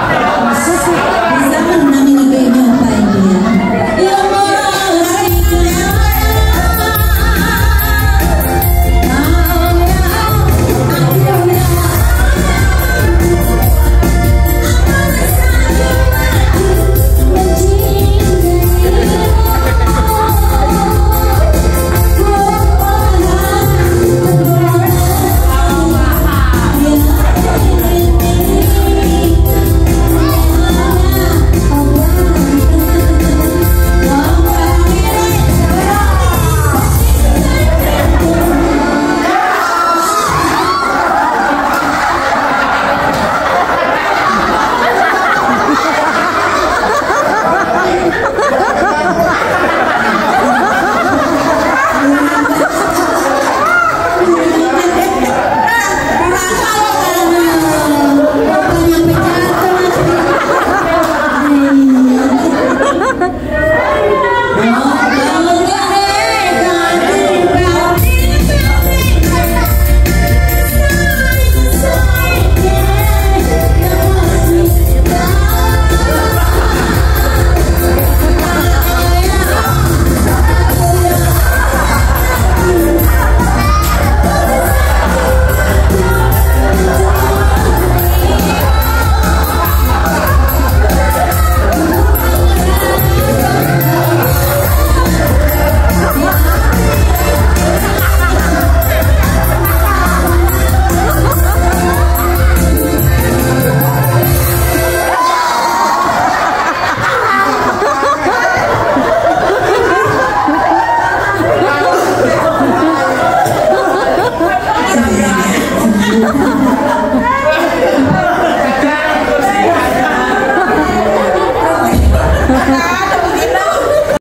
Yeah.